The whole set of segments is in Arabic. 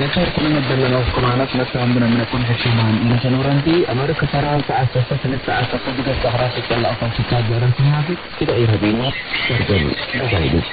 network kuna na dala na kuna na sam na na kuna si man na sa nuranti amara ka para sa asa sa sinit sa asa sa bigas sa haras sa tala ako si kaya ang sinabi kita ay rabino sa dalis sa dalis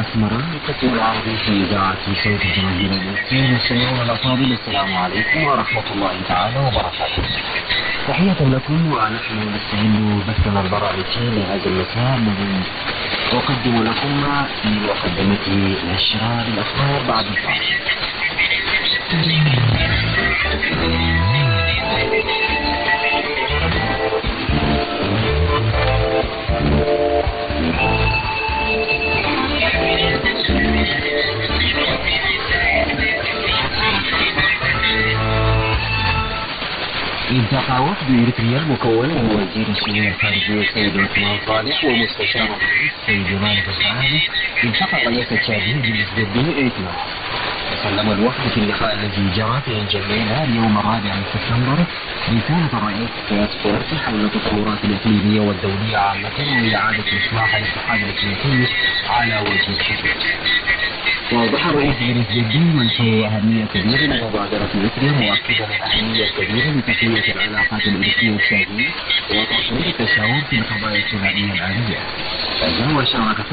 أسمران تكون العربي في إذاعة صوت الجماهير المسلمين السمعون الأفاضل السلام عليكم ورحمة الله تعالى وبركاته تحية لكم ونحن نستهل بثنا البرامجي لهذا المساء الذي أقدم لكم في مقدمة نشر الأخبار بعد الفاصل التقى وفد إريتريا مكون من وزير الشؤون الخارجية السيد عثمان صالح ومستشار السيد مالك السعادة التقى رئيس تشادي بالنسبة إيتنا سلم الوفد في اللقاء الذي جرى في الجميلة اليوم الرابع من سبتمبر رسالة الرئيس باسبورت حول التطورات الإقليمية والدولية عامة وإعادة إصلاح الاتحاد الأفريقي على وجه الخصوص. وأوضح الرئيس بنسبة الدين منشور أهمية كبيرة لمبادرة إثريا مؤكدا الأهمية الكبيرة لتقوية العلاقات الإثرية الشادية وتطوير التشاور في القضايا الثنائية العالمية. فإذا وشارك في